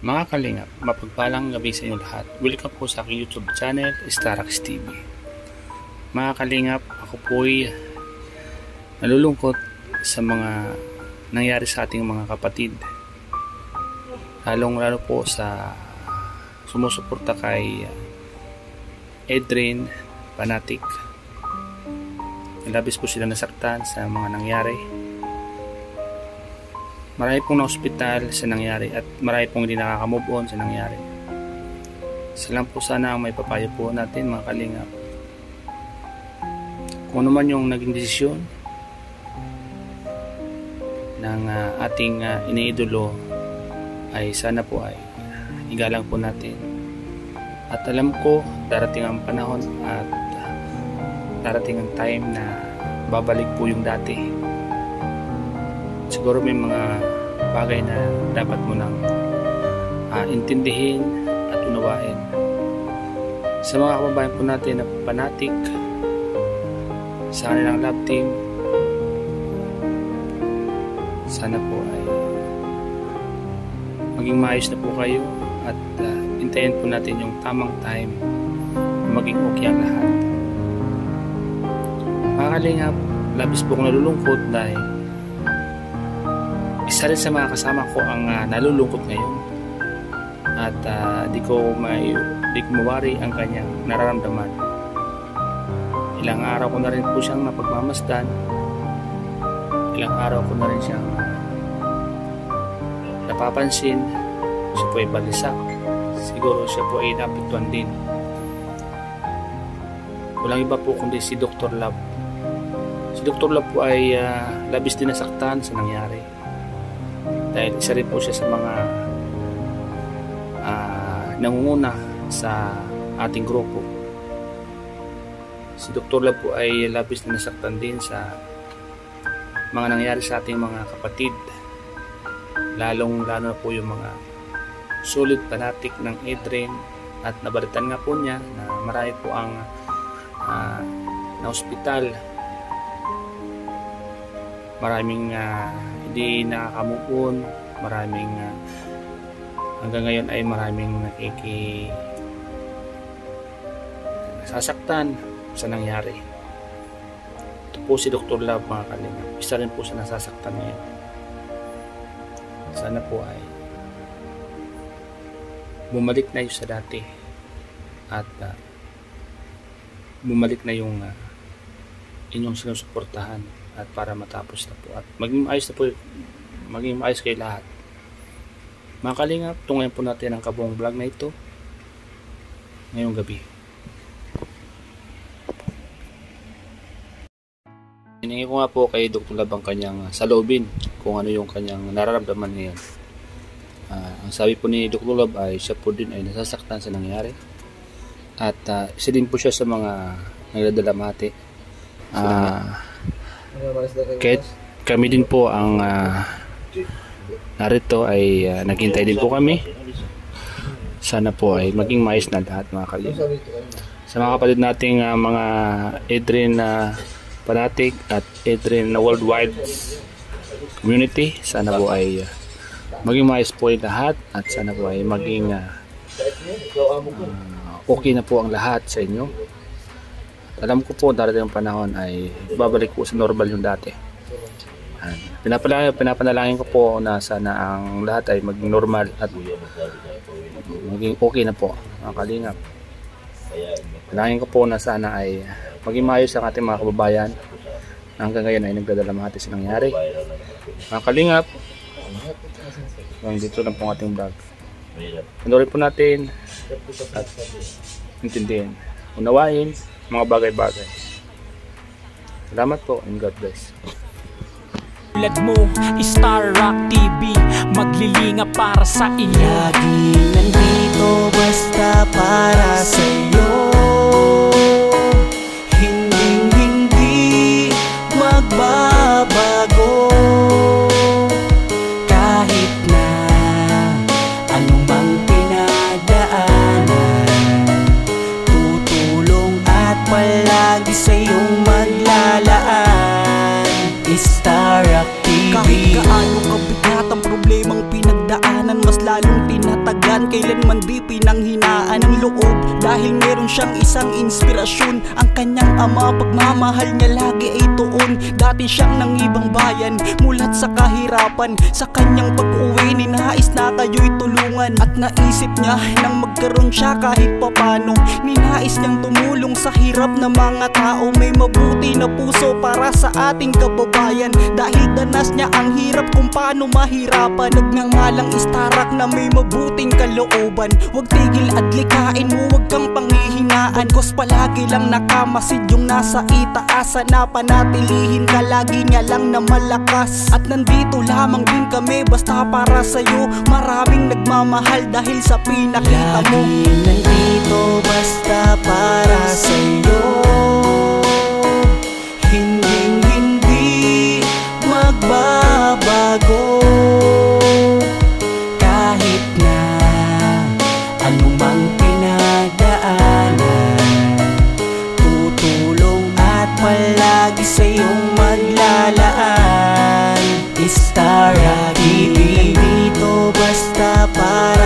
Mga kalingap, mapagpalang gabi sa inyo lahat. Welcome po sa aking YouTube channel, Starax TV. Mga kalingap, ako po'y nalulungkot sa mga nangyari sa ating mga kapatid. Lalong lalo po sa sumusuporta kay Edrin Panatic. Labis po sila nasaktan sa mga nangyari marami pong na-hospital sa nangyari at marami pong hindi nakaka-move on sa nangyari. Isa lang po sana ang may papayo po natin mga kalingap. Kung ano man yung naging desisyon ng uh, ating uh, iniidolo ay sana po ay igalang po natin. At alam ko darating ang panahon at uh, darating ang time na babalik po yung dati siguro may mga bagay na dapat mo nang uh, intindihin at unawain. Sa mga kababayan po natin na panatik sa kanilang love team, sana po ay maging maayos na po kayo at uh, hintayin po natin yung tamang time maging okay ang lahat. Mga kalingap, labis po akong nalulungkot dahil isa rin sa mga kasama ko ang uh, nalulungkot ngayon. At uh, di ko may di ko mawari ang kanyang nararamdaman. Ilang araw ko na rin po siyang napagmamasdan. Ilang araw ko na rin siyang napapansin. Siya po ay balisa siguro siya po ay napituan din. Walang iba po kundi si Dr. Love si Dr. Love po ay uh, labis din nasaktan sa nangyari dahil isa rin po siya sa mga uh, nangunguna sa ating grupo. Si Dr. Lab po ay labis na nasaktan din sa mga nangyari sa ating mga kapatid. Lalong lalo na po yung mga solid fanatic ng Adrian. At nabalitan nga po niya na marami po ang uh, na hospital maraming uh, hindi nakakamove maraming uh, hanggang ngayon ay maraming nakiki sasaktan sa nangyari. Ito po si Dr. Love mga kalinga. Isa rin po sa nasasaktan ngayon. Sana po ay bumalik na yung sa dati. At uh, bumalik na yung uh, inyong sinusuportahan at para matapos na po at maging ayos na po maging ayos kay lahat mga kalingap tungayin po natin ang kabuong vlog na ito ngayong gabi Hiningi ko nga po kay Dr. Lab ang kanyang salobin kung ano yung kanyang nararamdaman ngayon. Uh, ang sabi po ni Dr. Lab ay siya po din ay nasasaktan sa nangyari. At uh, isa din po siya sa mga nagdadalamati. Uh, kahit kami din po ang uh, narito ay uh, naghintay din po kami. Sana po ay maging mais na lahat mga kalib. Sa mga kapatid nating uh, mga Adrian na uh, fanatic at Adrian na worldwide community, sana po ay uh, maging mais po ay lahat at sana po ay maging uh, uh, okay na po ang lahat sa inyo alam ko po darating ang panahon ay babalik po sa normal yung dati. Pinapalangin, pinapanalangin ko po na sana ang lahat ay maging normal at maging okay na po mga kalingap. Panalangin ko po na sana ay maging maayos ang ating mga kababayan hanggang ngayon ay nagdadalamati sa nangyari. Mga kalingap, hanggang dito lang po ang ating vlog. Panorin po natin at intindihin. Unawain mga bagay-bagay. Salamat po and God bless. Tulad mo, Star Rock TV Maglilinga para sa inyo Lagi nandito basta para sa iyo tinatag kaibigan Kailanman di pinanghinaan ng loob. Dahil meron siyang isang inspirasyon. Ang kanyang ama pagmamahal niya lagi ay tuon. Dati siyang nang ibang bayan Mulat sa kahirapan. Sa kanyang pag-uwi ninais na tayo'y tulungan. At naisip niya nang magkaroon siya kahit papano. Ninais niyang tumulong sa hirap ng mga tao. May mabuti na puso para sa ating kababayan. Dahil danas niya ang hirap kung paano mahirapan. Nagngangalang istarak na may mabuting kalooban. Huwag tigil at likain mo, huwag kang panghihinaan. Kos palagi lang nakamasid yung nasa itaasa Na panatilihin ka lagi niya lang na malakas. At nandito lamang din kami basta para sa'yo. Maraming nagmamahal dahil sa pinakita mo. Lagi nandito basta para sa'yo para Bibili dito basta para